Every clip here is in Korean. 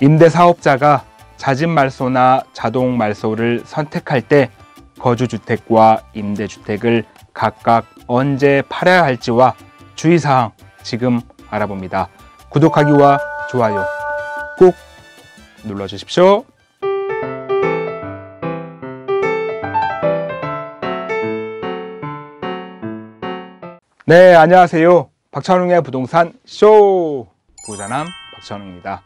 임대 사업자가 자진 말소나 자동 말소를 선택할 때 거주주택과 임대주택을 각각 언제 팔아야 할지와 주의사항 지금 알아봅니다. 구독하기와 좋아요 꼭 눌러주십시오. 네, 안녕하세요. 박찬웅의 부동산 쇼! 부자남 박찬웅입니다.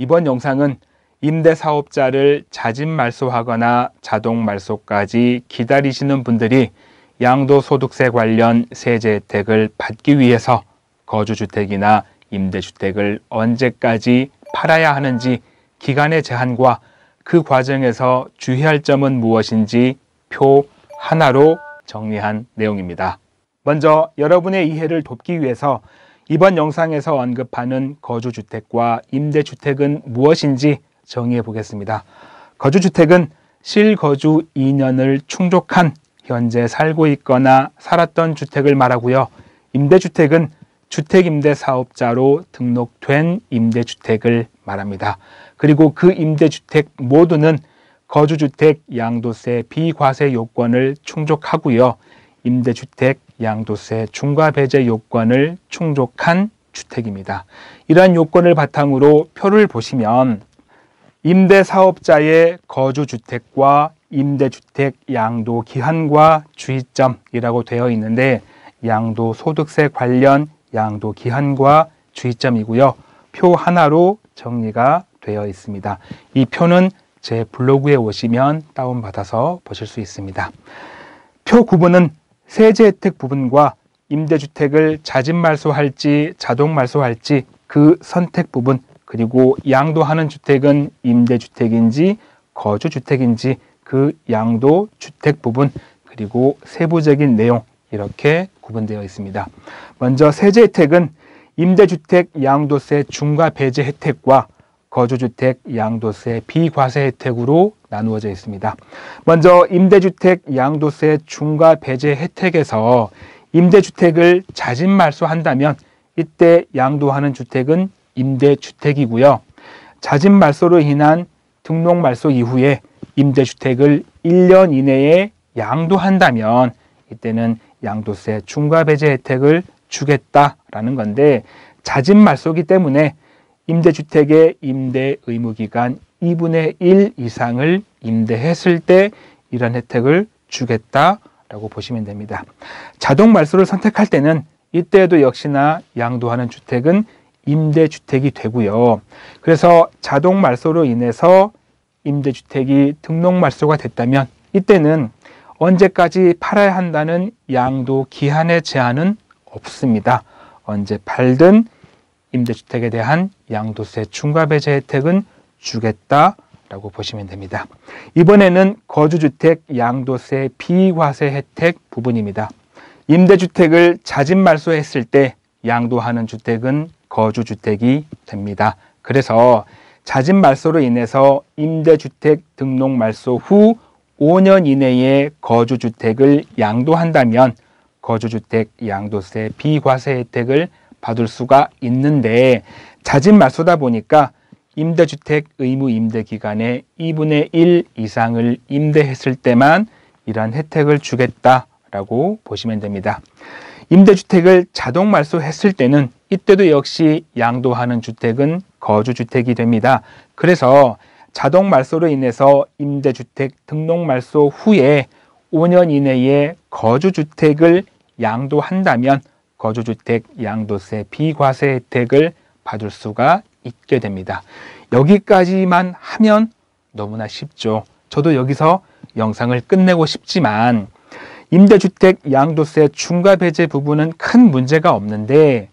이번 영상은 임대 사업자를 자진 말소하거나 자동 말소까지 기다리시는 분들이 양도소득세 관련 세제 혜택을 받기 위해서 거주주택이나 임대주택을 언제까지 팔아야 하는지 기간의 제한과 그 과정에서 주의할 점은 무엇인지 표 하나로 정리한 내용입니다. 먼저 여러분의 이해를 돕기 위해서 이번 영상에서 언급하는 거주주택과 임대주택은 무엇인지 정의해 보겠습니다. 거주주택은 실거주 2년을 충족한 현재 살고 있거나 살았던 주택을 말하고요. 임대주택은 주택임대사업자로 등록된 임대주택을 말합니다. 그리고 그 임대주택 모두는 거주주택 양도세 비과세 요건을 충족하고요. 임대주택 양도세 중과 배제 요건을 충족한 주택입니다. 이러한 요건을 바탕으로 표를 보시면 임대사업자의 거주주택과 임대주택 양도 기한과 주의점이라고 되어 있는데 양도 소득세 관련 양도 기한과 주의점이고요. 표 하나로 정리가 되어 있습니다. 이 표는 제 블로그에 오시면 다운받아서 보실 수 있습니다. 표 9번은 세제 혜택 부분과 임대주택을 자진 말소할지 자동 말소할지 그 선택 부분 그리고 양도하는 주택은 임대주택인지 거주주택인지 그 양도 주택 부분 그리고 세부적인 내용 이렇게 구분되어 있습니다. 먼저 세제 혜택은 임대주택 양도세 중과 배제 혜택과 거주주택 양도세 비과세 혜택으로 나누어져 있습니다. 먼저 임대주택 양도세 중과 배제 혜택에서 임대주택을 자진 말소한다면 이때 양도하는 주택은 임대주택이고요. 자진 말소로 인한 등록 말소 이후에 임대주택을 1년 이내에 양도한다면 이때는 양도세 중과 배제 혜택을 주겠다라는 건데 자진 말소기 때문에 임대주택의 임대 의무 기간 2분의 1 이상을 임대했을 때 이런 혜택을 주겠다라고 보시면 됩니다. 자동 말소를 선택할 때는 이때에도 역시나 양도하는 주택은 임대주택이 되고요. 그래서 자동 말소로 인해서 임대주택이 등록 말소가 됐다면 이때는 언제까지 팔아야 한다는 양도 기한의 제한은 없습니다. 언제 팔든 임대주택에 대한 양도세 중과배제 혜택은 주겠다라고 보시면 됩니다. 이번에는 거주주택 양도세 비과세 혜택 부분입니다. 임대주택을 자진 말소했을 때 양도하는 주택은 거주주택이 됩니다. 그래서 자진 말소로 인해서 임대주택 등록 말소 후 5년 이내에 거주주택을 양도한다면 거주주택 양도세 비과세 혜택을 받을 수가 있는데 자진 말소다 보니까 임대주택 의무 임대 기간의 2분의 1 이상을 임대했을 때만 이러한 혜택을 주겠다라고 보시면 됩니다. 임대주택을 자동 말소했을 때는 이때도 역시 양도하는 주택은 거주주택이 됩니다. 그래서 자동 말소로 인해서 임대주택 등록 말소 후에 5년 이내에 거주주택을 양도한다면 거주주택 양도세 비과세 혜택을 받을 수가 있게 됩니다. 여기까지만 하면 너무나 쉽죠. 저도 여기서 영상을 끝내고 싶지만 임대주택 양도세 중과 배제 부분은 큰 문제가 없는데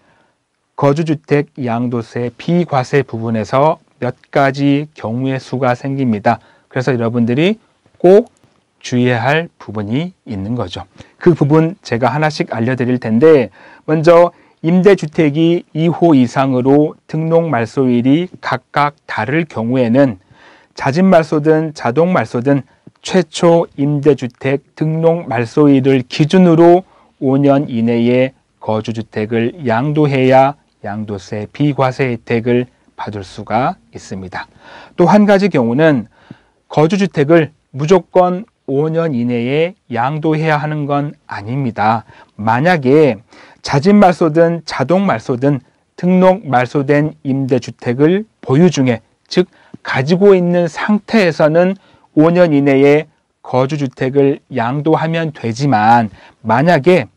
거주주택 양도세 비과세 부분에서 몇 가지 경우의 수가 생깁니다. 그래서 여러분들이 꼭 주의해야 할 부분이 있는 거죠. 그 부분 제가 하나씩 알려드릴 텐데 먼저 임대주택이 2호 이상으로 등록 말소일이 각각 다를 경우에는 자진 말소든 자동 말소든 최초 임대주택 등록 말소일을 기준으로 5년 이내에 거주주택을 양도해야 양도세 비과세 혜택을 받을 수가 있습니다. 또 한 가지 경우는 거주주택을 무조건 5년 이내에 양도해야 하는 건 아닙니다. 만약에 자진 말소든 자동 말소든 등록 말소된 임대주택을 보유 중에 즉 가지고 있는 상태에서는 5년 이내에 거주주택을 양도하면 되지만 만약에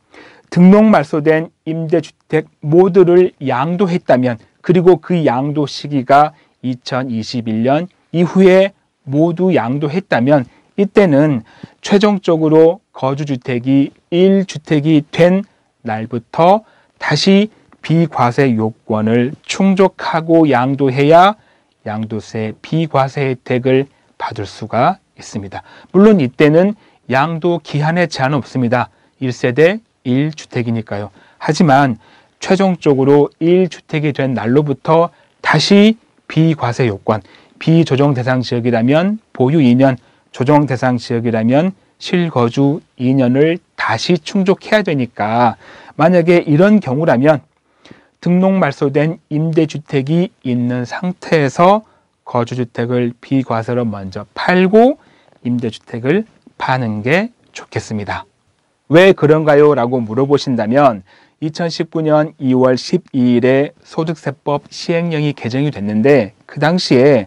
등록 말소된 임대주택 모두를 양도했다면 그리고 그 양도 시기가 2021년 이후에 모두 양도했다면 이때는 최종적으로 거주주택이 1주택이 된 날부터 다시 비과세 요건을 충족하고 양도해야 양도세 비과세 혜택을 받을 수가 있습니다. 물론 이때는 양도 기한에 제한 없습니다. 1세대 1주택이니까요. 하지만 최종적으로 1주택이 된 날로부터 다시 비과세 요건, 비조정 대상 지역이라면 보유 2년, 조정 대상 지역이라면 실거주 2년을 다시 충족해야 되니까 만약에 이런 경우라면 등록 말소된 임대주택이 있는 상태에서 거주주택을 비과세로 먼저 팔고 임대주택을 파는 게 좋겠습니다. 왜 그런가요? 라고 물어보신다면 2019년 2월 12일에 소득세법 시행령이 개정이 됐는데 그 당시에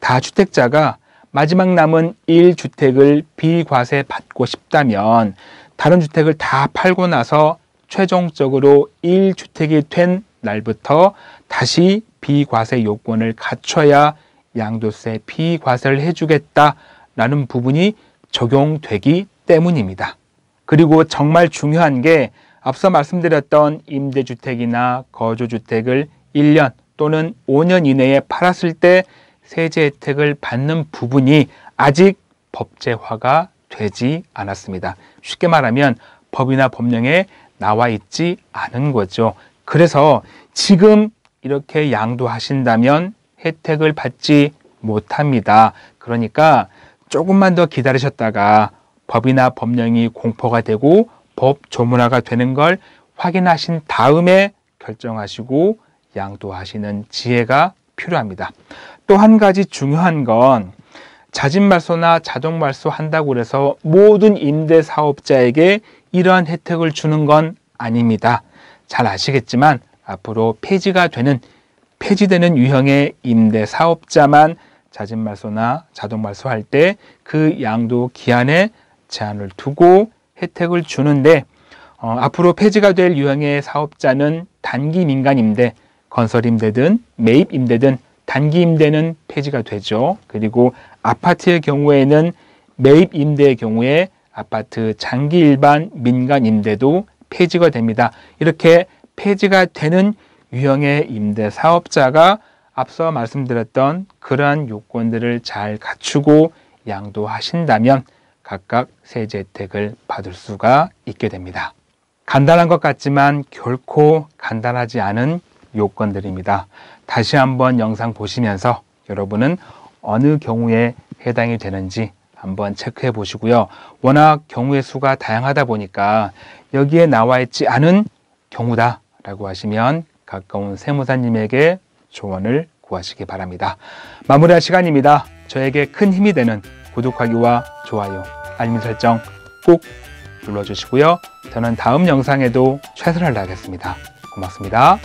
다주택자가 마지막 남은 1주택을 비과세 받고 싶다면 다른 주택을 다 팔고 나서 최종적으로 1주택이 된 날부터 다시 비과세 요건을 갖춰야 양도세 비과세를 해주겠다라는 부분이 적용되기 때문입니다. 그리고 정말 중요한 게 앞서 말씀드렸던 임대주택이나 거주주택을 1년 또는 5년 이내에 팔았을 때 세제 혜택을 받는 부분이 아직 법제화가 되지 않았습니다. 쉽게 말하면 법이나 법령에 나와 있지 않은 거죠. 그래서 지금 이렇게 양도하신다면 혜택을 받지 못합니다. 그러니까 조금만 더 기다리셨다가 법이나 법령이 공포가 되고 법 조문화가 되는 걸 확인하신 다음에 결정하시고 양도하시는 지혜가 필요합니다. 또 한 가지 중요한 건 자진 말소나 자동 말소 한다고 해서 모든 임대 사업자에게 이러한 혜택을 주는 건 아닙니다. 잘 아시겠지만 앞으로 폐지가 되는 폐지되는 유형의 임대 사업자만 자진 말소나 자동 말소할 때 그 양도 기한에 제한을 두고 혜택을 주는데 어, 앞으로 폐지가 될 유형의 사업자는 단기 민간 임대, 건설 임대든 매입 임대든 단기 임대는 폐지가 되죠. 그리고 아파트의 경우에는 매입 임대의 경우에 아파트 장기 일반 민간 임대도 폐지가 됩니다. 이렇게 폐지가 되는 유형의 임대 사업자가 앞서 말씀드렸던 그러한 요건들을 잘 갖추고 양도하신다면 각각 세제 혜택을 받을 수가 있게 됩니다. 간단한 것 같지만 결코 간단하지 않은 요건들입니다. 다시 한번 영상 보시면서 여러분은 어느 경우에 해당이 되는지 한번 체크해 보시고요. 워낙 경우의 수가 다양하다 보니까 여기에 나와 있지 않은 경우다 라고 하시면 가까운 세무사님에게 조언을 구하시기 바랍니다. 마무리할 시간입니다. 저에게 큰 힘이 되는 구독하기와 좋아요, 알림 설정 꼭 눌러주시고요. 저는 다음 영상에도 최선을 다하겠습니다. 고맙습니다.